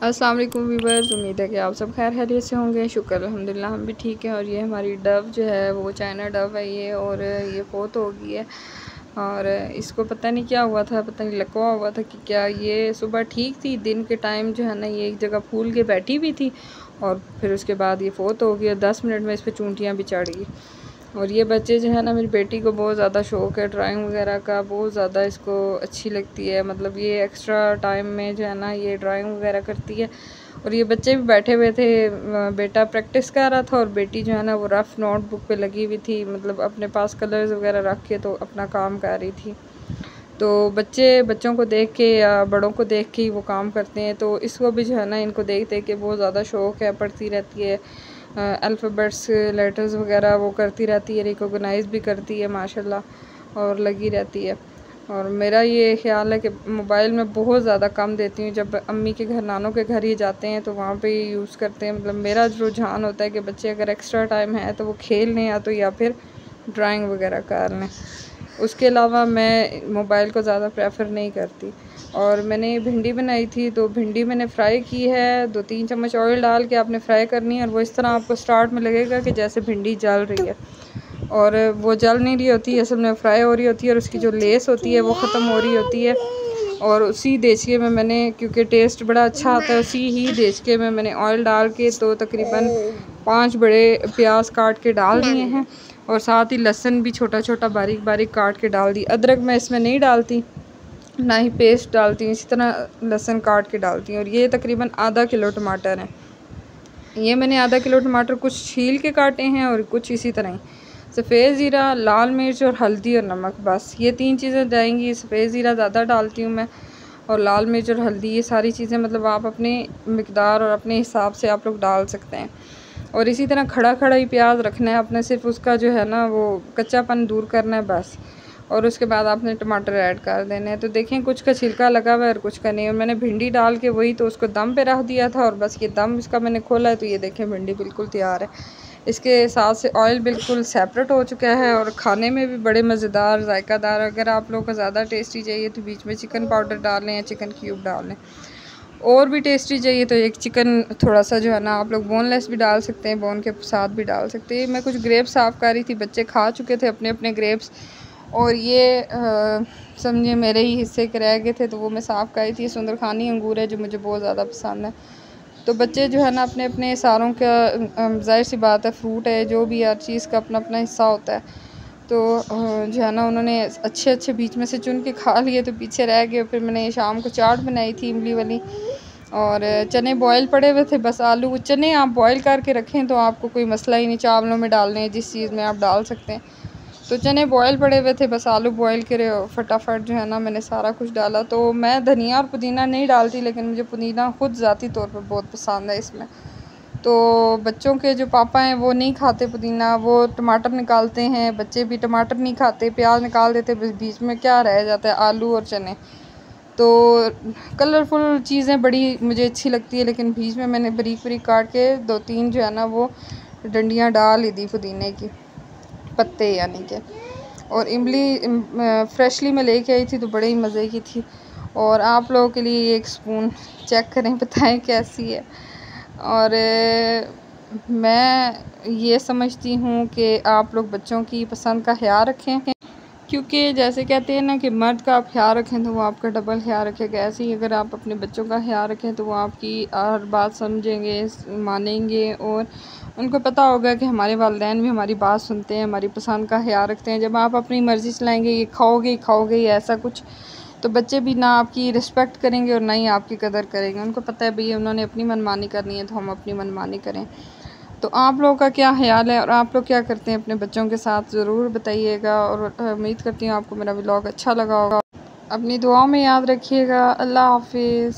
अस्सलाम वालेकुम वीवर्स उम्मीद है कि आप सब खैर खैरियत से होंगे। शुक्र अल्हम्दुलिल्लाह, हम भी ठीक हैं। और ये हमारी डव जो है, वो चाइना डव है ये, और ये फोत हो गई है। और इसको पता नहीं क्या हुआ था, पता नहीं लकवा हुआ था कि क्या ये सुबह ठीक थी, दिन के टाइम जो है ना, ये एक जगह फूल के बैठी भी थी, और फिर उसके बाद ये फोत हो गई दस मिनट में इस पर चूंटियाँ भी चढ़ गई। और ये बच्चे जो है ना, मेरी बेटी को बहुत ज़्यादा शौक है ड्राइंग वगैरह का, बहुत ज़्यादा इसको अच्छी लगती है। मतलब ये एक्स्ट्रा टाइम में जो है ना, ये ड्राइंग वगैरह करती है। और ये बच्चे भी बैठे हुए थे बेटा प्रैक्टिस कर रहा था और बेटी जो है ना, वो रफ़ नोटबुक पे लगी हुई थी। मतलब अपने पास कलर्स वगैरह रख के तो अपना काम कर रही थी। तो बच्चे, बच्चों को देख के या बड़ों को देख के ही वो काम करते हैं। तो इसको भी जो है ना, इनको देख देख के बहुत ज़्यादा शौक़ है, पढ़ती रहती है। अल्फ़ाबेट्स लेटर्स वगैरह वो करती रहती है रिकोगनाइज़ भी करती है, माशाल्लाह, और लगी रहती है। और मेरा ये ख्याल है कि मोबाइल में बहुत ज़्यादा कम देती हूँ। जब अम्मी के घर, नानों के घर ही जाते हैं तो वहाँ पे यूज़ करते हैं। मतलब मेरा रुझान होता है कि बच्चे अगर एक्स्ट्रा टाइम है तो वो खेल लें या तो या फिर ड्राइंग वगैरह कर लें। उसके अलावा मैं मोबाइल को ज़्यादा प्रेफर नहीं करती। और मैंने भिंडी बनाई थी तो भिंडी मैंने फ्राई की है। दो तीन चम्मच ऑयल डाल के आपने फ्राई करनी है और वो इस तरह आपको स्टार्ट में लगेगा कि जैसे भिंडी जल रही है। और वो जल नहीं रही होती, असल में फ्राई हो रही होती है और उसकी जो लेस होती है वो ख़त्म हो रही होती है। और उसी देचके में मैंने, क्योंकि टेस्ट बड़ा अच्छा आता है, उसी ही देचके में मैंने ऑयल डाल के तो तकरीबन पाँच बड़े प्याज काट के डाल दिए हैं। और साथ ही लहसन भी छोटा छोटा बारीक बारीक काट के डाल दी। अदरक मैं इसमें नहीं डालती, ना ही पेस्ट डालती हूँ, इसी तरह लहसन काट के डालती हूँ। और ये तकरीबन आधा किलो टमाटर हैं। ये मैंने आधा किलो टमाटर कुछ छील के काटे हैं और कुछ इसी तरह ही। सफ़ेद ज़ीरा, लाल मिर्च और हल्दी और नमक, बस। ये तीन चीज़ें जाएँगी सफ़ेद ज़ीरा ज़्यादा डालती हूँ मैं और लाल मिर्च और हल्दी, ये सारी चीज़ें मतलब आप अपने मकदार और अपने हिसाब से आप लोग डाल सकते हैं। और इसी तरह खड़ा खड़ा ही प्याज रखना है। अपने सिर्फ़ उसका जो है ना, वो कच्चापन दूर करना है बस। और उसके बाद आपने टमाटर ऐड कर देने हैं। तो देखें, कुछ का छिलका लगा हुआ है और कुछ का नहीं। और मैंने भिंडी डाल के वही तो उसको दम पे रख दिया था और बस ये दम इसका मैंने खोला है। तो ये देखें, भिंडी बिल्कुल तैयार है। इसके साथ से ऑयल बिल्कुल सेपरेट हो चुका है और खाने में भी बड़े मज़ेदार, जायकादार। अगर आप लोगों को ज़्यादा टेस्टी चाहिए तो बीच में चिकन पाउडर डाल लें या चिकन क्यूब डाल। लें और भी टेस्टी चाहिए तो एक चिकन थोड़ा सा जो है ना, आप लोग बोनलेस भी डाल सकते हैं बोन के साथ भी डाल सकते हैं। मैं कुछ ग्रेप्स साफ़ कर रही थी, बच्चे खा चुके थे अपने अपने ग्रेप्स और ये समझिए मेरे ही हिस्से के रह गए थे तो वो मैं साफ़ कर रही थी। सुंदर खानी अंगूर है जो मुझे बहुत ज़्यादा पसंद है। तो बच्चे जो है ना, अपने अपने सारों का ज़ाहिर सी बात है फ्रूट है, जो भी हर चीज़ का अपना अपना हिस्सा होता है। तो जो है ना, उन्होंने अच्छे अच्छे बीच में से चुन के खा लिए तो पीछे रह गए, फिर मैंने शाम को चाट बनाई थी इमली वाली। और चने बॉयल पड़े हुए थे, बस आलू चने आप बॉयल करके रखें तो आपको कोई मसला ही नहीं, चावलों में डालने जिस चीज़ में आप डाल सकते हैं। तो चने बॉयल पड़े हुए थे, बस आलू बॉयल करे फटाफट जो है ना, मैंने सारा कुछ डाला। तो मैं धनिया और पुदीना नहीं डालती, लेकिन मुझे पुदीना खुद ज़ाती तौर पर बहुत पसंद है इसमें। तो बच्चों के जो पापा हैं वो नहीं खाते पुदीना, वो टमाटर निकालते हैं, बच्चे भी टमाटर नहीं खाते, प्याज निकाल देते, बस बीच में क्या रह जाता है, आलू और चने। तो कलरफुल चीज़ें बड़ी मुझे अच्छी लगती है, लेकिन बीच में मैंने बरीक बरीक काट के दो तीन जो है ना वो डंडियाँ डाल ही दी पुदीने की, पत्ते यानी कि। और इमली फ्रेशली मैं लेके आई थी तो बड़े ही मज़े की थी। और आप लोगों के लिए एक स्पून चेक करें, बताएँ कैसी है। और मैं ये समझती हूँ कि आप लोग बच्चों की पसंद का ख्याल रखें। क्योंकि जैसे कहते हैं ना कि मर्द का आप ख्याल रखें तो वो आपका डबल ख्याल रखेगा। ऐसे ही अगर आप अपने बच्चों का ख्याल रखें तो वो आपकी हर बात समझेंगे मानेंगे और उनको पता होगा कि हमारे वालदेन भी हमारी बात सुनते हैं, हमारी पसंद का ख्याल रखते हैं। जब आप अपनी मर्ज़ी चलाएँगे ये खाओगे खाओगे ऐसा कुछ तो बच्चे भी ना आपकी रिस्पेक्ट करेंगे और ना ही आपकी कदर करेंगे। उनको पता है, भैया, उन्होंने अपनी मनमानी करनी है तो हम अपनी मनमानी करें। तो आप लोगों का क्या ख्याल है और आप लोग क्या करते हैं अपने बच्चों के साथ? ज़रूर बताइएगा और उम्मीद करती हूँ आपको मेरा ब्लॉग अच्छा लगा होगा। अपनी दुआओं में याद रखिएगा। अल्लाह हाफिज़।